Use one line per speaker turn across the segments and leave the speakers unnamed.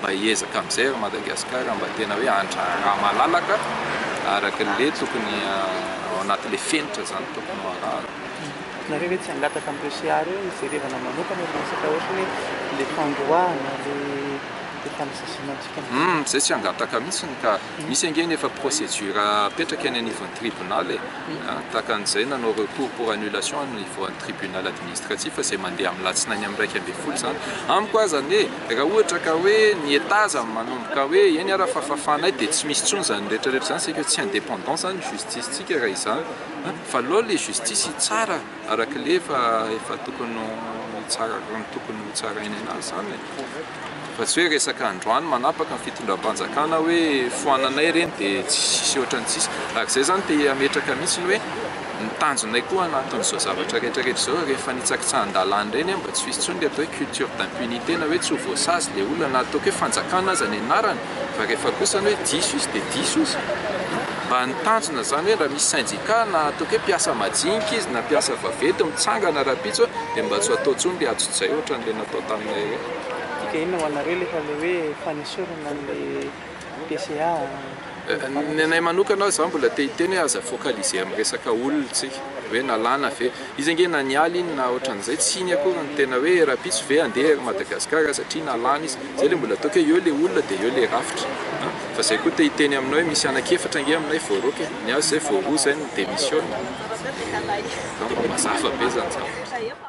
Mba hiezaka amin'izay ry Madagascar mba tena hoe handraharaha malalaka araka an'le tokony ao anatin'le fenitra zany tokony ho arahana.
Nareo ve tsy hangataka amin'ireo CA reo hijerevana manokana le resaka ohatry ny hoe le fandroahana le
le fanasaziana antsika ny Humm izay tsy hangataka mihitsiny ka misy ange ny efa procédure apetraka eny anivon'ny tribunal e, tahaka an'izay nanao recours pour annulation any ivoan'ny tribunal administratif. Minisitra Tsifa izay mandeha amin'ny latsinay ny amin'ny iraika ambin'ny folo izany. Amiko aza anie, raha ohatra ka hoe ny Etats no manomboka hoe eny ara fa fafanay dia tsy misy intsony izany rehetra rehetra izany, c'est que tsy indépendant izany ny justice-tsika raha izany an! Fa aleo ilay justice hitsara arak'ilay efa efa tokony ho tsara, tokony ho tsarainay anazy izany e! Fa tsy hoe resaka androany manapaka ny fitondram-panjakana hoe foananay ireny dia tsy hisy ohatrany tsy hisy. Ary izay izany te hametraka mihitsy ny hoe ny tanjonay koa anatin'izao zavatra rehetra rehetra izao rehefa nitsakitsahan-dalàna ireny hoe mba tsy ho hisy intsony ilay atao hoe culture d'impunité na hoe tsy ho voasazy ilay olona na ataoko hoe fanjakana aza ny anarany fa rehefa kosa ny hoe diso izy dia diso izy. Mba ny tanjona izany hoe raha misy syndicat na ataoko hoe mpiasa majinika izy na mpiasa vaventy mitsangana rahampitso dia mba tsy ho atao intsony ilay atsojay ohatran'ilay Tao tamin'ilay hoe.
Midika inona ho anareo ilay ilay hoe fanesorana an'ilay PCA a?
Ny anay manokana aho za mbola te hiteny hoe aza focaliser amin'ny resaka olona isika hoe nalana ve izy ange na niala iny na otran'izay tsy iny akory ny tena hoe rahampitso ve andeha ery Madagascar satria nalana izy zay le mbola ataoko hoe eo le olona de eo le rafitra an fa zay koa te hiteny aminao hoe misy anaky efatra ange aminay voaroaka e ny azy zay vao roa zay no demisiona angamba mazava be zany zavatra.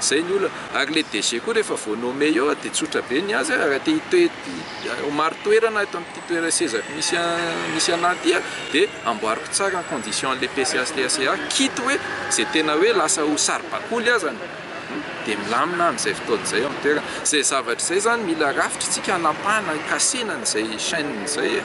Zay ny olana. Ary le DG koa rehefa vao nommé eo dia tsotra be ny azy, raha te hitoe ho marin-toerana eto amin'ity toerana sezako misy misy anah ity dia amboariko tsara ny condition an'ilay PCHDHCA quitte hoe zay tena hoe lasa ho saribakoly azany dia milamina amin'izay fotoana izay eo amin'ny toerana. Zay zavatra izay zany mila rafitra isika hanapahana, hikasena an'izay chaine izay e.